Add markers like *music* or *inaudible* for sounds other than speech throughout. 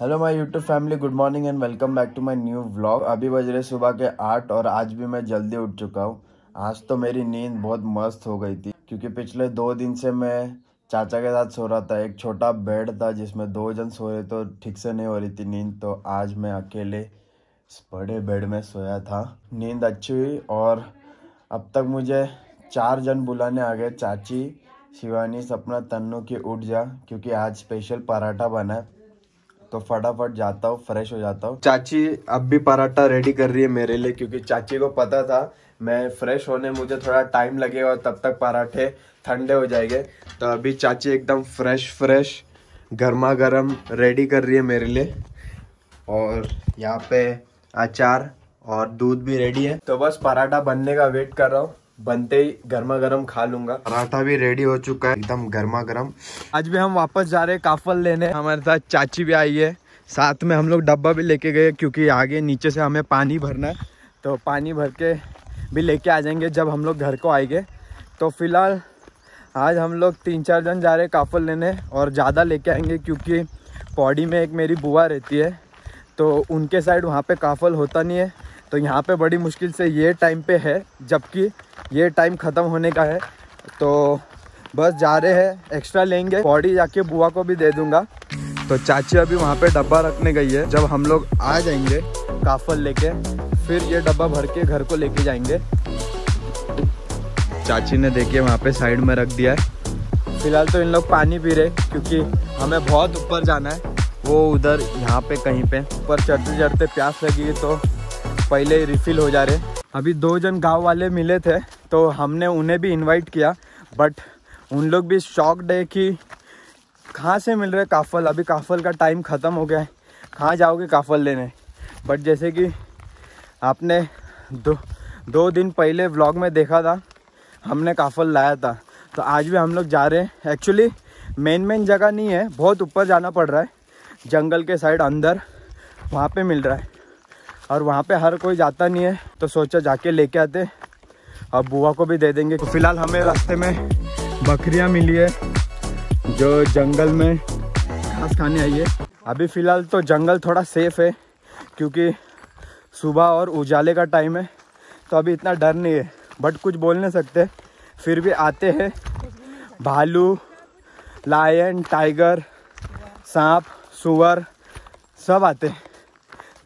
Hello my YouTube family good morning and welcome back to my new vlog अभी बज रहे सुबह के आठ और आज भी मैं जल्दी उठ चुका हूँ। आज तो मेरी नींद बहुत मस्त हो गई थी, क्योंकि पिछले दो दिन से मैं चाचा के साथ सो रहा था। एक छोटा बेड था जिसमें दो जन सो रहे तो ठीक से नहीं हो रही थी नींद तो आज मैं अकेले बड़े बेड में सोया था। नींद अच्छी हुई और अब तक मुझे चार जन बुलाने आ गए। चाची, शिवानी, सपना, तन्नू की उठ जा, क्योंकि आज स्पेशल पराठा बना है। तो फटाफट जाता हूँ फ्रेश हो जाता हूँ। चाची, अब भी पराठा रेडी कर रही है मेरे लिए, क्योंकि चाची को पता था, मैं फ्रेश होने मुझे थोड़ा टाइम लगेगा और तब तक पराठे ठंडे हो जाएँगे। तो अभी चाची एकदम फ्रेश फ्रेश गर्मा गर्म रेडी कर रही है मेरे लिए। और यहाँ पे अचार और दूध भी रेडी है। तो बस पराठा बनने का वेट कर रहा हूँ। बनते ही गर्मा गर्म खा लूँगा। पराठा भी रेडी हो चुका है एकदम गर्मा गर्म आज भी हम वापस जा रहे हैं काफल लेने। हमारे साथ चाची भी आई है। साथ में हम लोग डब्बा भी लेके गए क्योंकि आगे नीचे से हमें पानी भरना है। तो पानी भर के भी लेके आ जाएँगे जब हम लोग घर को आएँगे। तो फ़िलहाल आज हम लोग तीन चार जन जा रहे हैं काफल लेने और ज़्यादा लेके आएँगे क्योंकि पौड़ी में एक मेरी बुआ रहती है। तो उनके साइड वहाँ पे काफल होता नहीं है। तो यहाँ पे बड़ी मुश्किल से ये टाइम पे है, जबकि ये टाइम ख़त्म होने का है। तो बस जा रहे हैं एक्स्ट्रा लेंगे। बॉडी जाके बुआ को भी दे दूँगा। तो चाची अभी वहाँ पे डब्बा रखने गई है। जब हम लोग आ जाएँगे काफल लेके, फिर ये डब्बा भर के घर को लेके जाएँगे। चाची ने देखिए वहाँ पे साइड में रख दिया है। फ़िलहाल तो इन लोग पानी पी रहे, क्योंकि हमें बहुत ऊपर जाना है। वो उधर यहाँ पे कहीं पे ऊपर चढ़ते चढ़ते प्यास लगी तो पहले ही रिफिल हो जा रहे अभी दो जन गाँव वाले मिले थे तो हमने उन्हें भी इनवाइट किया बट उन लोग भी शॉक्ड है कि कहाँ से मिल रहे काफल? अभी काफल का टाइम ख़त्म हो गया है। कहाँ जाओगे काफल लेने? बट जैसे कि आपने दो दो दिन पहले व्लॉग में देखा था, हमने काफल लाया था। तो आज भी हम लोग जा रहे हैं। एक्चुअली मेन मेन जगह नहीं है, बहुत ऊपर जाना पड़ रहा है। जंगल के साइड अंदर वहाँ पे मिल रहा है। और वहाँ पे हर कोई जाता नहीं है तो सोचा जाके लेके आते। और बुआ को भी दे देंगे। तो फ़िलहाल हमें रास्ते में बकरियाँ मिली है, जो जंगल में घास खाने आई है। अभी फ़िलहाल तो जंगल थोड़ा सेफ़ है, क्योंकि सुबह और उजाले का टाइम है तो अभी इतना डर नहीं है। बट कुछ बोल नहीं सकते, फिर भी आते हैं। भालू लायन टाइगर सांप, सुअर, सब आते हैं।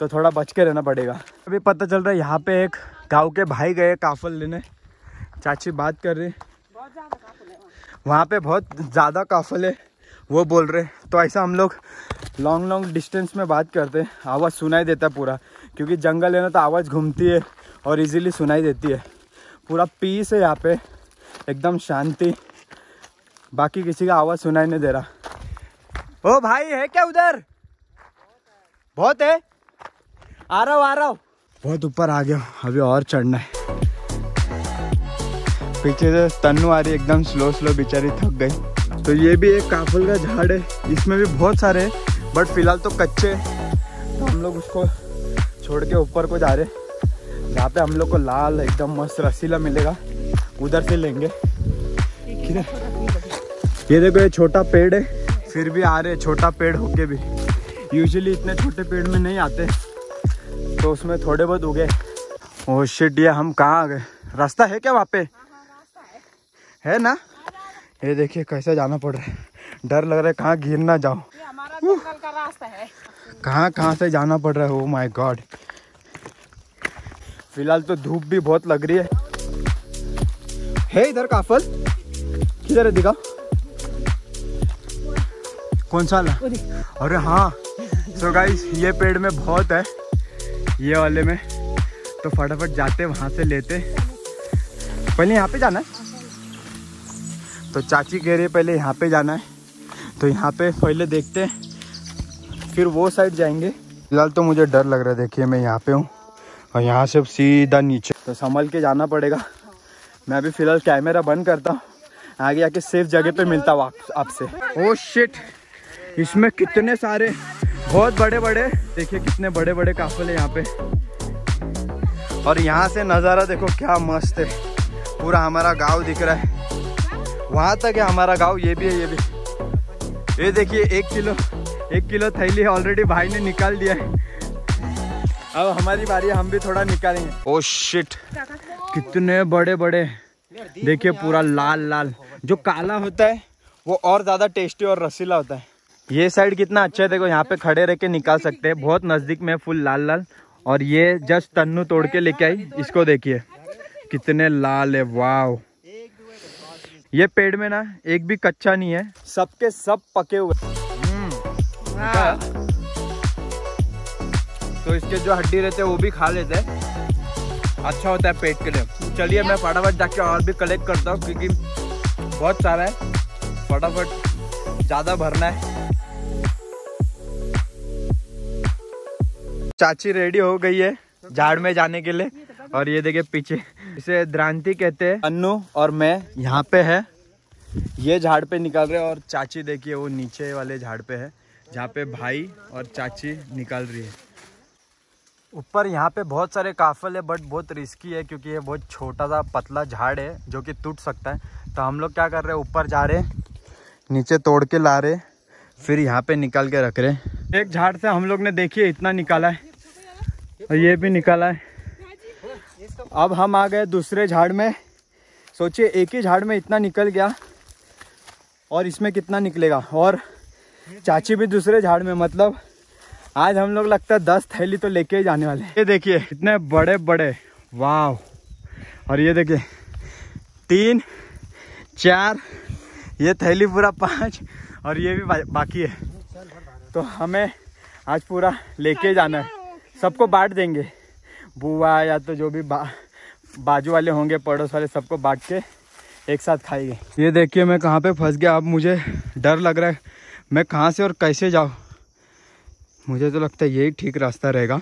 तो थोड़ा बच के रहना पड़ेगा। अभी पता चल रहा है यहाँ पे एक गाँव के भाई गए काफल लेने। चाची बात कर रही वहाँ पे बहुत ज़्यादा काफल है, वो बोल रहे तो ऐसा हम लोग लॉन्ग लॉन्ग डिस्टेंस में बात करते हैं। आवाज़ सुनाई देता है पूरा, क्योंकि जंगल है ना तो आवाज़ घूमती है और इजीली सुनाई देती है। पूरा पीस है यहाँ पे, एकदम शांति। बाकी किसी का आवाज़ सुनाई नहीं दे रहा। ओ भाई, है क्या उधर? बहुत है? आ रहा हूँ आ रहा हूँ बहुत ऊपर आ गया। अभी और चढ़ना है। पीछे से तन्नू आ रही एकदम स्लो स्लो बेचारी थक गई। तो ये भी एक काफल का झाड़ है। इसमें भी बहुत सारे हैं बट फ़िलहाल तो कच्चे तो हम लोग उसको छोड़ के ऊपर को जा रहे हैं। जहाँ पे हम लोग को लाल, एकदम मस्त रसीला मिलेगा। उधर से लेंगे। ये देखो, ये छोटा पेड़ है। फिर भी आ रहे छोटा पेड़ होके भी। यूजुअली इतने छोटे पेड़ में नहीं आते। तो उसमें थोड़े बहुत उगे। ओ शिट ये हम कहाँ आ गए? रास्ता है क्या वहाँ पे? है ना? ये देखिए कैसे जाना पड़ रहा है। डर लग रहा है कहाँ गिर ना जाओ का रास्ता है। कहाँ कहाँ से जाना पड़ रहा है? ओ माय गॉड फ़िलहाल तो धूप भी बहुत लग रही है। है इधर काफल? किधर है दिखा? कौन सा वाला अरे हाँ। सो गाइस ये पेड़ में बहुत है। ये वाले में। तो फटाफट जाते, वहाँ से लेते। पहले यहाँ पे जाना है। तो चाची कह रही है, पहले यहाँ पे जाना है। तो यहाँ पे पहले देखते फिर वो साइड जाएँगे। फ़िलहाल तो मुझे डर लग रहा है, देखिए मैं यहाँ पे हूँ। और यहाँ से सीधा नीचे। तो संभल के जाना पड़ेगा। मैं अभी फ़िलहाल कैमरा बंद करता हूँ। आगे आके सेफ़ जगह पे मिलता हूँ आपसे। ओ शिट इसमें कितने सारे बहुत बड़े बड़े देखिए कितने बड़े बड़े काफल यहाँ पे। और यहाँ से नज़ारा देखो क्या मस्त है। पूरा हमारा गाँव दिख रहा है। वहाँ तक है हमारा गाँव, ये भी है, ये भी। ये देखिए, एक किलो एक किलो थैली ऑलरेडी भाई ने निकाल दिया है। अब हमारी बारी हम भी थोड़ा निकालेंगे। ओ शिट कितने बड़े बड़े देखिए पूरा लाल लाल जो काला होता है, वो और ज़्यादा टेस्टी और रसीला होता है। ये साइड कितना अच्छा है, देखो, यहाँ पे खड़े रह के निकाल सकते हैं। बहुत नज़दीक में फुल लाल लाल। और ये जस्ट तन्नू तोड़ के लेके आई। इसको देखिए। कितने लाल है वाव ये पेड़ में ना, एक भी कच्चा नहीं है। सबके सब पके हुए। हम्म। तो इसके जो हड्डी रहते हैं, वो भी खा लेते हैं। अच्छा होता है पेट के लिए। चलिए, मैं फटाफट जाके और भी कलेक्ट करता हूँ, क्योंकि बहुत सारा है। फटाफट ज़्यादा भरना है। चाची रेडी हो गई है झाड़ में जाने के लिए। और ये देखिए पीछे। इसे द्रांति कहते हैं। अन्नू और मैं यहाँ पे है। ये झाड़ पे निकाल रहे हैं और चाची देखिए वो नीचे वाले झाड़ पे है, जहाँ पे भाई और चाची निकाल रही है। ऊपर यहाँ पे बहुत सारे काफल है बट बहुत रिस्की है, क्योंकि ये बहुत छोटा सा पतला झाड़ है, जो कि टूट सकता है। तो हम लोग क्या कर रहे हैं? ऊपर जा रहे नीचे तोड़ के ला रहे फिर यहाँ पे निकाल के रख रहे एक झाड़ से हम लोग ने देखिए इतना निकाला है। और ये भी निकाला है। अब हम आ गए दूसरे झाड़ में। सोचिए एक ही झाड़ में इतना निकल गया और इसमें कितना निकलेगा? और चाची भी दूसरे झाड़ में मतलब आज हम लोग लगता है दस थैली तो लेके ही जाने वाले ये देखिए इतने बड़े बड़े वाव और ये देखिए तीन चार ये थैली पूरा पाँच और ये भी बा, बाकी है। तो हमें आज पूरा लेके जाना है। सबको बांट देंगे। बुआ या तो जो भी बा, बाजू वाले होंगे पड़ोस वाले सबको बांट के एक साथ खाएँगे। ये देखिए मैं कहाँ पे फंस गया। अब मुझे डर लग रहा है। मैं कहाँ से और कैसे जाऊँ? मुझे तो लगता है यही ठीक रास्ता रहेगा।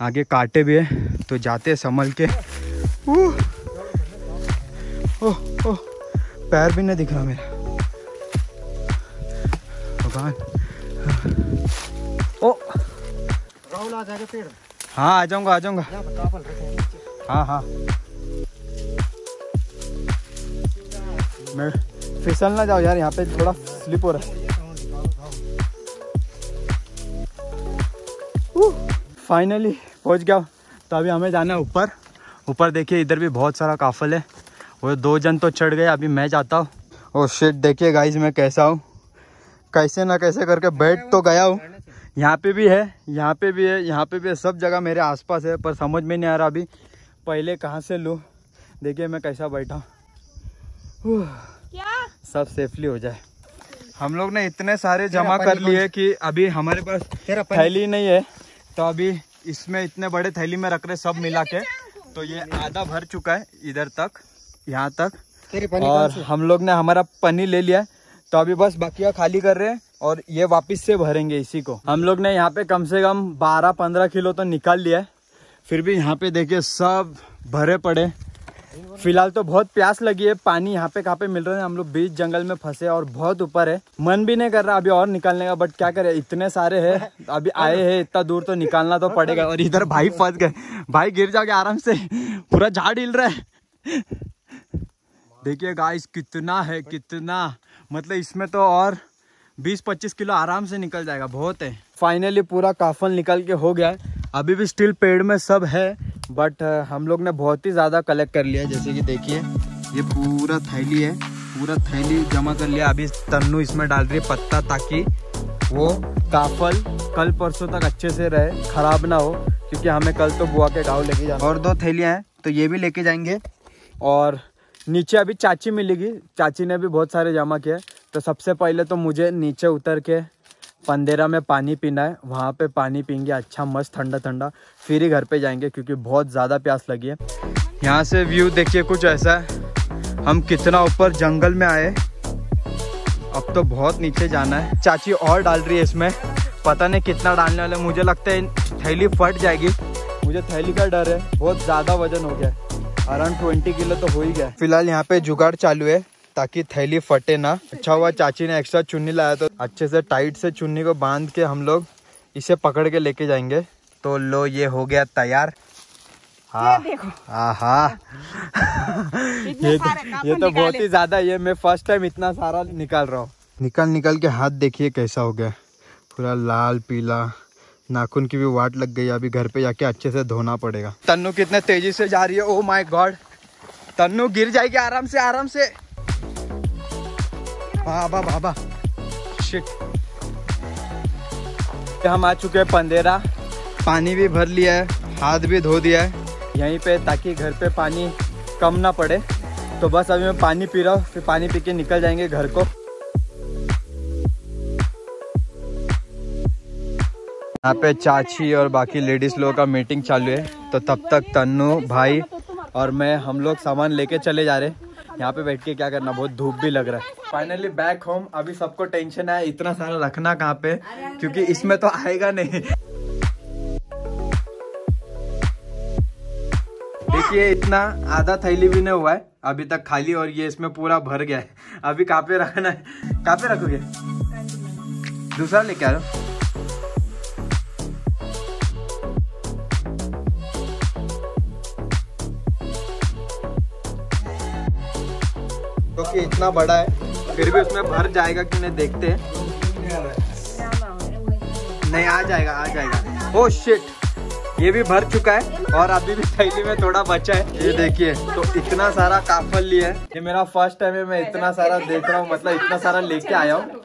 आगे कांटे भी है तो जाते संभल के। ओह ओह! पैर भी नहीं दिख रहा मेरा। भगवान। ओ राहुल आ जाएगा पेड़ हाँ आ जाऊँगा आ जाऊँगा। हैं हाँ मैं फिसल ना जाओ यार यहाँ पे थोड़ा स्लिप हो रहा है। फाइनली पहुँच गया तो अभी हमें जाना है ऊपर। ऊपर देखिए इधर भी बहुत सारा काफल है। वो दो जन तो चढ़ गए अभी मैं जाता हूँ। ओ शिट देखिए गाइस मैं कैसा हूँ। कैसे ना कैसे करके बैठ तो गया हूँ। यहाँ पे भी है यहाँ पे भी है यहाँ पे भी है सब जगह मेरे आसपास है पर समझ में नहीं आ रहा अभी। पहले कहाँ से लूँ? देखिए मैं कैसा बैठा हूँ। क्या? सब सेफली हो जाए। हम लोग ने इतने सारे जमा कर लिए कि अभी हमारे पास थैली नहीं है तो अभी इसमें इतने बड़े थैली में रख रहे सब मिला के तो ये आधा भर चुका है इधर तक यहाँ तक। और हम लोग ने हमारा पनी ले लिया है तो अभी बस बाकिया खाली कर रहे हैं। और ये वापस से भरेंगे इसी को। हम लोग ने यहाँ पे कम से कम 12-15 किलो तो निकाल लिया है। फिर भी यहाँ पे देखिए सब भरे पड़े। फ़िलहाल तो बहुत प्यास लगी है। पानी यहाँ पे कहाँ पे मिल रहा है? हम लोग बीच जंगल में फंसे और बहुत ऊपर है। मन भी नहीं कर रहा अभी और निकालने का बट क्या करे? इतने सारे है। अभी आए हैं, इतना दूर तो निकालना तो पड़ेगा। और इधर भाई फंस गए। भाई गिर जाओगे आराम से। पूरा झाड़ हिल रहा है। देखिए गाइस कितना है, कितना। मतलब इसमें तो और 20-25 किलो आराम से निकल जाएगा, बहुत है। फाइनली पूरा काफल निकल के हो गया है। अभी भी स्टिल पेड़ में सब है बट हम लोग ने बहुत ही ज़्यादा कलेक्ट कर लिया जैसे कि देखिए, ये पूरा थैली है, पूरा थैली जमा कर लिया। अभी तन्नू इसमें डाल रही है पत्ता ताकि वो काफल कल परसों तक अच्छे से रहे, खराब ना हो, क्योंकि हमें कल तो बुआ के गाँव लेके जाना और दो थैलियाँ हैं तो ये भी लेके जाएँगे। और नीचे अभी चाची मिलेगी, चाची ने भी बहुत सारे जमा किए तो सबसे पहले तो मुझे नीचे उतर के पंदेरा में पानी पीना है। वहाँ पे पानी पीएँगे अच्छा मस्त ठंडा ठंडा फिर ही घर पे जाएँगे, क्योंकि बहुत ज़्यादा प्यास लगी है। यहाँ से व्यू देखिए, कुछ ऐसा है। हम कितना ऊपर जंगल में आए, अब तो बहुत नीचे जाना है। चाची और डाल रही है इसमें। पता नहीं कितना डालने वाले, मुझे लगता है थैली फट जाएगी। मुझे थैली का डर है, बहुत ज़्यादा वज़न हो गया अराउंड ट्वेंटी किलो तो हो ही गया फ़िलहाल यहाँ पे जुगाड़ चालू है। ताकि थैली फटे ना। अच्छा हुआ चाची ने एक्स्ट्रा चुन्नी लाया तो अच्छे से टाइट से चुन्नी को बाँध के हम लोग इसे पकड़ के लेके जाएँगे। तो लो ये हो गया तैयार। हाँ। हाँ हाँ। *laughs* ये तो, ये तो बहुत ही ज़्यादा ये मैं फ़र्स्ट टाइम इतना सारा निकाल रहा हूँ। निकल निकल के हाथ देखिए कैसा हो गया। पूरा लाल पीला नाखून की भी वाट लग गई अभी घर पे जाके अच्छे से धोना पड़ेगा। तन्नू कितने तेज़ी से जा रही है। ओ माय गॉड तन्नू गिर जाएगी आराम से आराम से। बाबा बाबा शिट हम आ चुके हैं पंदेरा? पानी भी भर लिया है हाथ भी धो दिया है। यहीं पे ताकि घर पे पानी कम ना पड़े। तो बस अभी मैं पानी पी रहा हूँ फिर पानी पी के निकल जाएँगे घर को। यहाँ पे चाची और बाकी लेडीज़ लोगों का मीटिंग चालू है। तो तब तक तन्नू भाई और मैं हम लोग सामान लेके चले जा रहे हैं। यहाँ पे बैठ के क्या करना, बहुत धूप भी लग रहा है। फाइनली बैक होम अभी सबको टेंशन है, इतना सारा रखना कहाँ पे, क्योंकि इसमें तो आएगा नहीं। देखिए, इतना आधा थैली भी नहीं हुआ है, अभी तक खाली और ये इसमें पूरा भर गया है। अभी कहाँ पे रखना है? कहाँ पे रखोगे? दूसरा लेके आ रहा क्योंकि इतना बड़ा है, फिर भी उसमें भर जाएगा कि नहीं देखते हैं। नहीं, आ जाएगा आ जाएगा। ओ शिट ये भी भर चुका है और अभी भी थैली में थोड़ा बचा है। ये देखिए तो इतना सारा काफल लिया है। ये मेरा फ़र्स्ट टाइम है, मैं इतना सारा देख रहा हूँ मतलब इतना सारा लेके आया हूँ।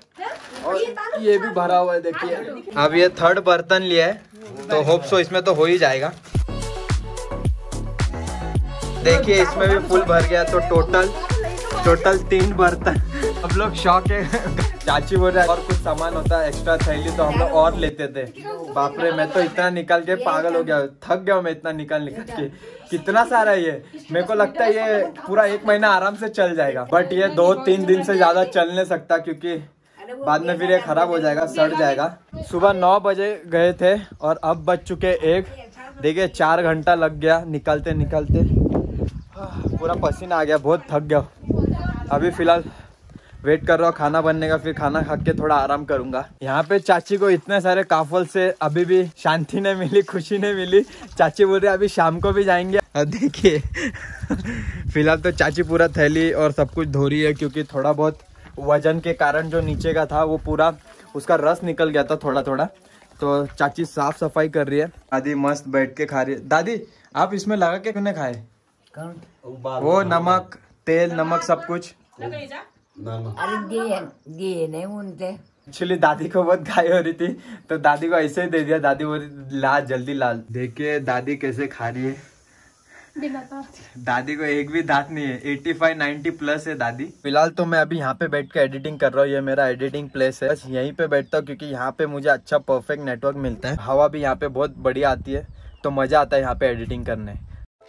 और ये भी भरा हुआ है, देखिए। अब ये थर्ड बर्तन लिया है तो होप सो इसमें तो हो ही जाएगा। देखिए, इसमें भी फुल भर गया तो टोटल टोटल तीन बर्तन हम लोग शौक है। चाची बोल रहे और कुछ सामान होता है एक्स्ट्रा थैली तो हम लोग और लेते थे। बाप रे, मैं तो इतना निकल के पागल हो गया थक गया मैं इतना निकल निकल के। कितना सारा ये। मेरे को लगता है ये पूरा एक महीना आराम से चल जाएगा। बट ये दो तीन दिन से ज़्यादा चल नहीं सकता, क्योंकि बाद में फिर ये खराब हो जाएगा, सड़ जाएगा। सुबह नौ बजे गए थे, और अब बज चुके एक। देखिए, चार घंटा लग गया, निकलते निकलते। पूरा पसीना आ गया, बहुत थक गया। अभी फ़िलहाल वेट कर रहा हूँ खाना बनने का, फिर खाना खा के थोड़ा आराम करूँगा। यहाँ पे चाची को इतने सारे काफल से अभी भी शांति नहीं मिली, खुशी नहीं मिली। चाची बोल रही अभी शाम को भी जाएँगे। देखिए, फ़िलहाल तो चाची पूरा थैली और सब कुछ धो रही है, क्योंकि थोड़ा बहुत वज़न के कारण जो नीचे का था, वो पूरा उसका रस निकल गया था थोड़ा थोड़ा तो चाची साफ़ सफ़ाई कर रही है। दादी मस्त बैठ के खा रही है। दादी, आप इसमें लगा के क्यों खाए? वो नमक तेल नमक सब कुछ। अरे दिए दिए नहीं उनसे। एक्चुअली दादी को बहुत घाई हो रही थी तो दादी को ऐसे ही दे दिया। दादी बोल रही ला जल्दी ला। देखिए दादी कैसे खा रही है। दादी को एक भी दांत नहीं है। 85 90 प्लस है दादी। फ़िलहाल तो मैं अभी यहाँ पे बैठ के एडिटिंग कर रहा हूँ। ये मेरा एडिटिंग प्लेस है। बस यहीं पे बैठता हूँ क्योंकि यहाँ पे मुझे अच्छा परफेक्ट नेटवर्क मिलता है। हवा भी यहाँ पे बहुत बढ़िया आती है तो मज़ा आता है यहाँ पे एडिटिंग करने।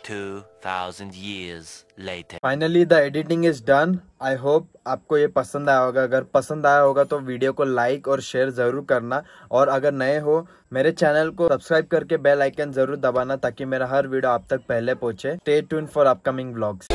2000 years later. Finally, the editing is done. I hope आपको ये पसंद आया होगा अगर पसंद आया होगा तो वीडियो को लाइक और शेयर ज़रूर करना और अगर नए हो, मेरे चैनल को सब्सक्राइब करके बेल आइकन ज़रूर दबाना ताकि मेरा हर वीडियो आप तक पहले पहुँचे stay tune for upcoming blogs